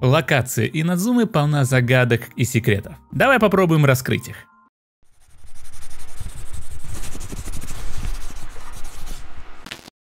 Локация Инадзумы полна загадок и секретов. Давай попробуем раскрыть их.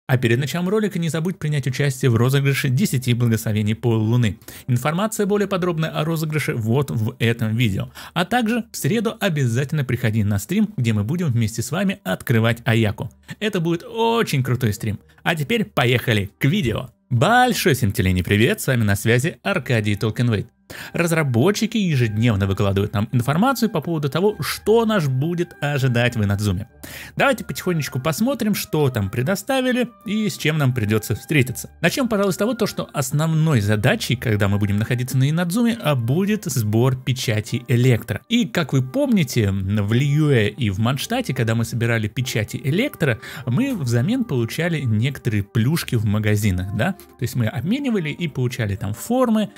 А перед началом ролика не забудь принять участие в розыгрыше 10 благословений полулуны. Информация более подробная о розыгрыше вот в этом видео. А также в среду обязательно приходи на стрим, где мы будем вместе с вами открывать Аяку. Это будет очень крутой стрим. А теперь поехали к видео. Большой всем телений привет, с вами на связи Аркадий Толкинвейт. Разработчики ежедневно выкладывают нам информацию по поводу того, что нас будет ожидать в Инадзуме. Давайте потихонечку посмотрим, что там предоставили и с чем нам придется встретиться. Начнем, пожалуй, с того, то, что основной задачей, когда мы будем находиться на Инадзуме, а будет сбор печати Электро. И, как вы помните, в Льюэ и в Манштате, когда мы собирали печати Электро, мы взамен получали некоторые плюшки в магазинах, да? То есть мы обменивали и получали там формы,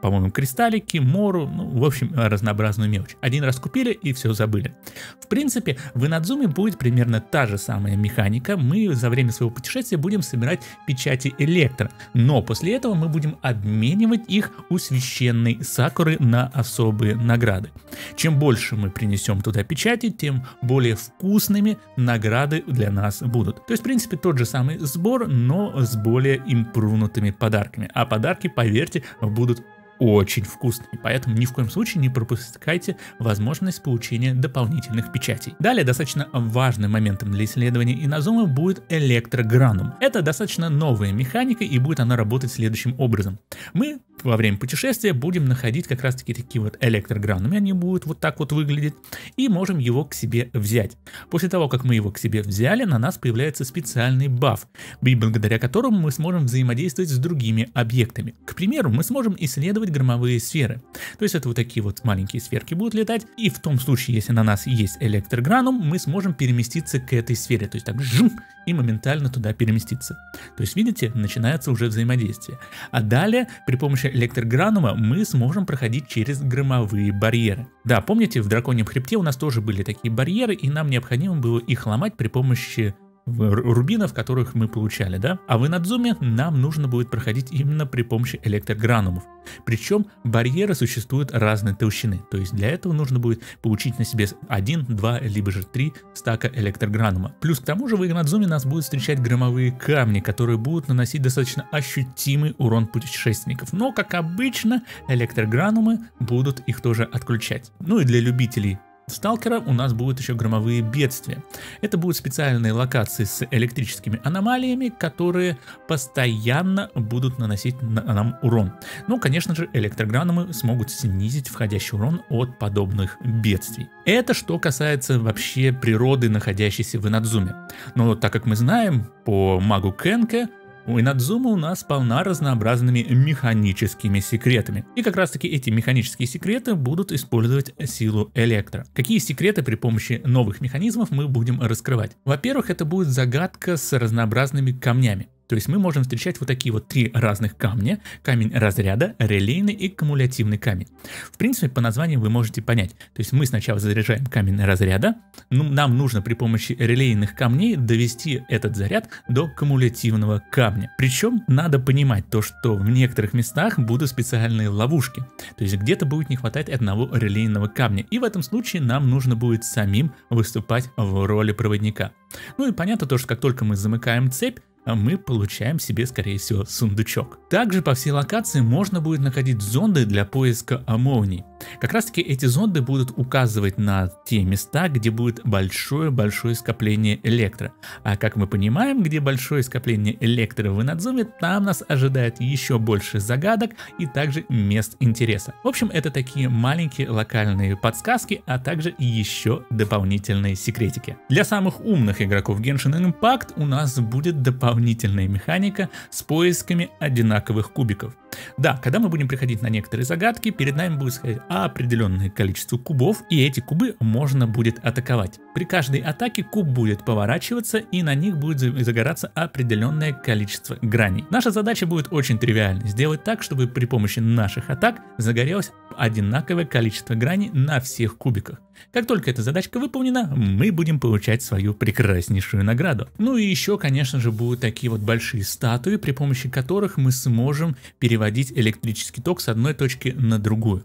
по-моему, кристаллы, кристаллики, мору, ну, в общем, разнообразную мелочь. Один раз купили и все забыли. В принципе, в Инадзуме будет примерно та же самая механика. Мы за время своего путешествия будем собирать печати электро, но после этого мы будем обменивать их у священной Сакуры на особые награды. Чем больше мы принесем туда печати, тем более вкусными награды для нас будут. То есть, в принципе, тот же самый сбор, но с более импрунутыми подарками. А подарки, поверьте, будут очень вкусными, поэтому ни в коем случае не пропускайте возможность получения дополнительных печатей. Далее достаточно важным моментом для исследования Инозума будет электрогранум. Это достаточно новая механика и будет она работать следующим образом. Мы во время путешествия будем находить как раз таки такие вот электрогранумы, они будут вот так вот выглядеть, и можем его к себе взять. После того, как мы его к себе взяли, на нас появляется специальный баф, благодаря которому мы сможем взаимодействовать с другими объектами. К примеру, мы сможем исследовать громовые сферы. То есть это вот такие вот маленькие сферки будут летать, и в том случае, если на нас есть электрогранум, мы сможем переместиться к этой сфере, то есть так жум, и моментально туда переместиться. То есть видите, начинается уже взаимодействие. А далее при помощи электрогранума мы сможем проходить через громовые барьеры. Да, помните, в драконьем хребте у нас тоже были такие барьеры, и нам необходимо было их ломать при помощи рубинов, которых мы получали, да? А в Инадзуме нам нужно будет проходить именно при помощи электрогранумов. Причем барьеры существуют разной толщины, то есть для этого нужно будет получить на себе один, два, либо же три стака электрогранума. Плюс к тому же в Инадзуме нас будут встречать громовые камни, которые будут наносить достаточно ощутимый урон путешественников. Но, как обычно, электрогранумы будут их тоже отключать. Ну и для любителей Сталкера у нас будут еще громовые бедствия. Это будут специальные локации с электрическими аномалиями, которые постоянно будут наносить нам урон. Ну, конечно же, электрогранумы смогут снизить входящий урон от подобных бедствий. Это что касается вообще природы, находящейся в Инадзуме. Но так как мы знаем, по магу Кенке у Инадзума у нас полна разнообразными механическими секретами. И как раз таки эти механические секреты будут использовать силу электро. Какие секреты при помощи новых механизмов мы будем раскрывать? Во-первых, это будет загадка с разнообразными камнями. То есть мы можем встречать вот такие вот три разных камня. Камень разряда, релейный и кумулятивный камень. В принципе, по названию вы можете понять. То есть мы сначала заряжаем камень разряда. Ну, нам нужно при помощи релейных камней довести этот заряд до кумулятивного камня. Причем надо понимать то, что в некоторых местах будут специальные ловушки. То есть где-то будет не хватать одного релейного камня. И в этом случае нам нужно будет самим выступать в роли проводника. Ну и понятно то, что как только мы замыкаем цепь, мы получаем себе, скорее всего, сундучок. Также по всей локации можно будет находить зонды для поиска аммоний. Как раз таки эти зонды будут указывать на те места, где будет большое-большое скопление электро. А как мы понимаем, где большое скопление электро в Инадзуме, там нас ожидает еще больше загадок и также мест интереса. В общем, это такие маленькие локальные подсказки, а также еще дополнительные секретики. Для самых умных игроков Genshin Impact у нас будет дополнительная механика с поисками одинаковых кубиков. Да, когда мы будем приходить на некоторые загадки, перед нами будет сказать определенное количество кубов, и эти кубы можно будет атаковать. При каждой атаке куб будет поворачиваться, и на них будет загораться определенное количество граней. Наша задача будет очень тривиальной, сделать так, чтобы при помощи наших атак загорелось одинаковое количество граней на всех кубиках. Как только эта задачка выполнена, мы будем получать свою прекраснейшую награду. Ну и еще, конечно же, будут такие вот большие статуи, при помощи которых мы сможем переводить переводить электрический ток с одной точки на другую.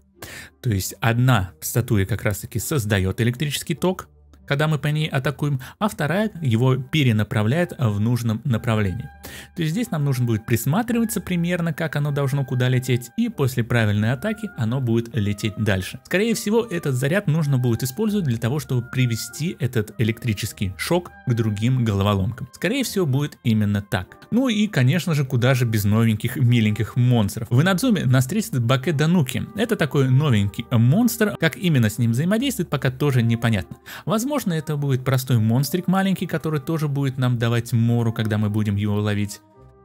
То есть одна статуя как раз таки создает электрический ток, когда мы по ней атакуем, а вторая его перенаправляет в нужном направлении. То есть здесь нам нужно будет присматриваться примерно, как оно должно куда лететь, и после правильной атаки оно будет лететь дальше. Скорее всего, этот заряд нужно будет использовать для того, чтобы привести этот электрический шок к другим головоломкам. Скорее всего, будет именно так. Ну и, конечно же, куда же без новеньких миленьких монстров. В Инадзуме нас встретит Баке Дануки. Это такой новенький монстр, как именно с ним взаимодействует, пока тоже непонятно. Возможно, Возможно, это будет простой монстрик маленький, который тоже будет нам давать мору, когда мы будем его ловить.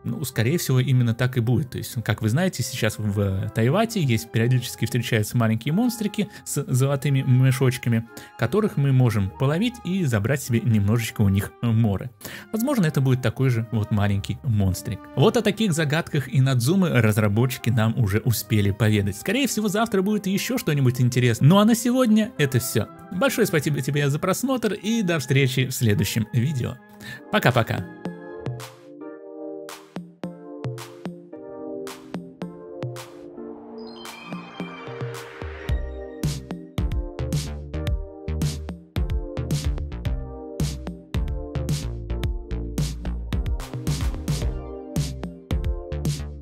Ну, скорее всего, именно так и будет. То есть, как вы знаете, сейчас в Тайвате есть периодически встречаются маленькие монстрики с золотыми мешочками, которых мы можем половить и забрать себе немножечко у них моры. Возможно, это будет такой же вот маленький монстрик. Вот о таких загадках и надзумы разработчики нам уже успели поведать. Скорее всего, завтра будет еще что-нибудь интересное. Ну а на сегодня это все. Большое спасибо тебе за просмотр и до встречи в следующем видео. Пока-пока.